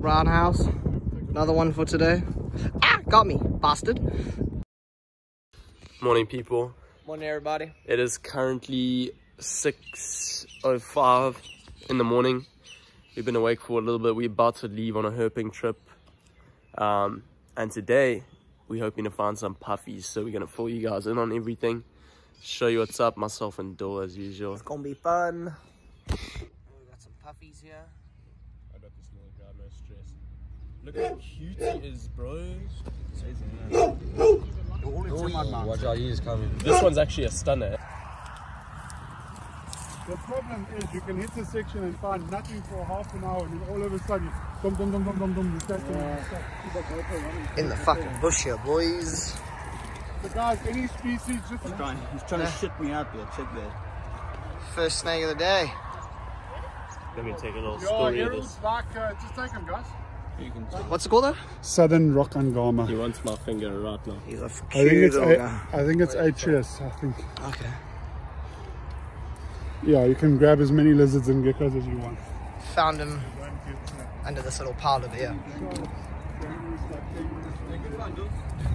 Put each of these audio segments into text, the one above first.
brown house. Another one for today. Ah, got me, bastard. Morning, people. Morning, everybody. It is currently 6.05 in the morning. We've been awake for a little bit. We're about to leave on a herping trip. Um, and today, we're hoping to find some puffies. So we're going to fill you guys in on everything. Show you what's up, myself and Dor as usual. It's gonna be fun. We got some puffies here. I got this little guy, no stress. Look how cute he is, bro. Watch out, he is coming. This one's actually a stunner. The problem is you can hit the section and find nothing for half an hour and then all of a sudden, dum dum dum dum dum dum, you catch them. In the fucking bush here, boys. The guys, any species, just He's trying, he's trying to shit me out there. Check that. First snake of the day. Let me take a little Yo, story of this. like, uh, just take them, guys. What's it called though? Southern Rock Agama. He wants my finger right now. He's a I think cute it's little a, guy. I think it's HS. I think. Okay. Yeah, you can grab as many lizards and geckos as you want. Found him under this little pile over here.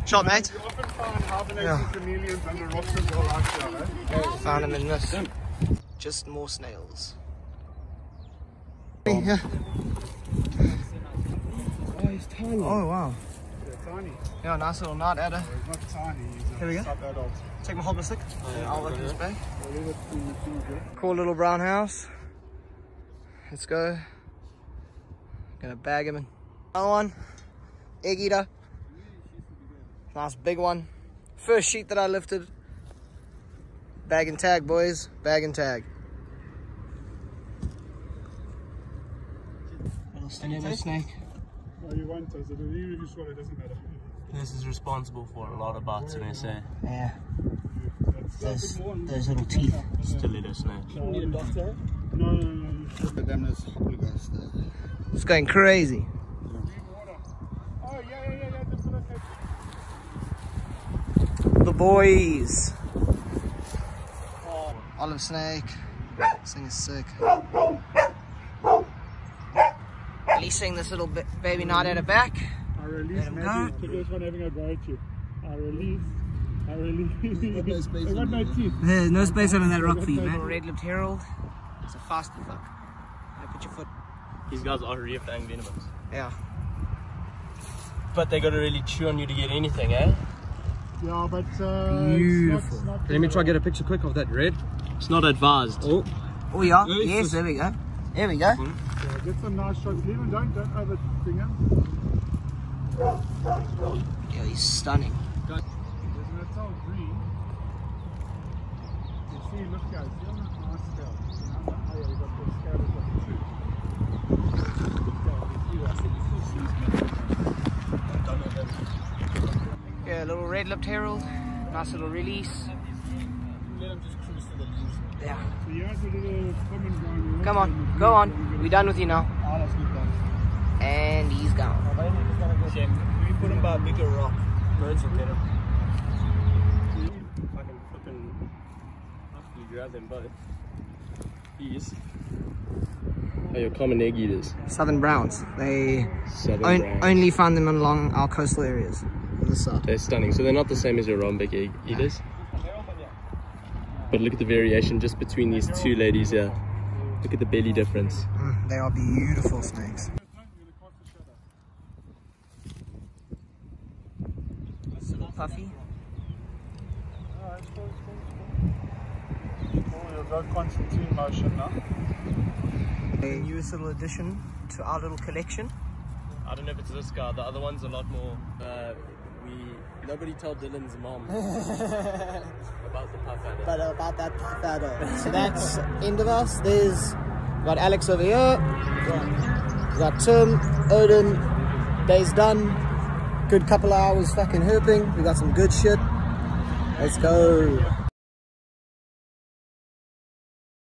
Shot, mate. You often find Yeah. chameleons under rocks as well, like? Found him in this. Just more snails. Yeah. Oh, he's tiny. Oh wow. Yeah, tiny. Yeah, nice little night adder. He's not tiny. He's Here we go. sub-adult. Take my hold my stick. and I'll open this bag. I'll it to you, to you, Cool little brown house. Let's go. Gonna bag him in. Another one. Egg eater. Nice big one. First sheet that I lifted. Bag and tag, boys. Bag and tag. Little stiletto snake. Oh, you want us. Even if you swallow, it doesn't matter. This is responsible for a lot of bites in SA. Yeah. That's, Those, those little teeth. Stiletto snake. no, no, no, no. you should- It's going crazy. Oh, yeah, yeah, yeah, yeah. That's what I said. The boys. Oh. Olive snake. This thing is sick. Releasing this little baby night adder back. I release Let him maybe to this one having a go at you. I release. I release. no space I got on no teeth. There's no space under that rock feet, man. Red-lipped herald. It's a fast fuck. Now put your foot. These guys are real fang venomous. Yeah. But they gotta really chew on you to get anything, eh? Yeah, but uh, Beautiful. It's not, it's not Let me try get a picture quick of that red. It's not advised. Oh, Oh yeah. Yes. Yes, there we go. There we go. Yeah, get some nice shots. Leave him. Don't don't overthink him. Yeah, he's stunning. There's an atoll green. You see, look guys, see on that nice scale. You know, that- oh yeah, you got the scale is like two. Yeah, you see that? Yeah, a little red-lipped herald. Nice little release. Yeah. So here's a little common ground. Come on. Go on. We're done with you now. That's good done. And he's gone. Check. We put him by a bigger rock. Birds will get him. Fucking flipping. Hopefully grab them both. These are your common egg eaters. Southern browns. They Southern on- browns. only find them along our coastal areas. On this side. They're stunning. So they're not the same as your Rhombic egg eaters. But look at the variation just between these two ladies here. Look at the belly difference. Mm, they are beautiful snakes. Puffy. Oh. A newest little addition to our little collection. I don't know if it's this guy. The other one's a lot more. Uh, we nobody told Dylan's mom about the puff adder. But about that puff adder. So that's end of us. There's got Alex over here. We got Tim, Odin. Day's done. Good couple of hours fucking herping. We got some good shit. Let's go.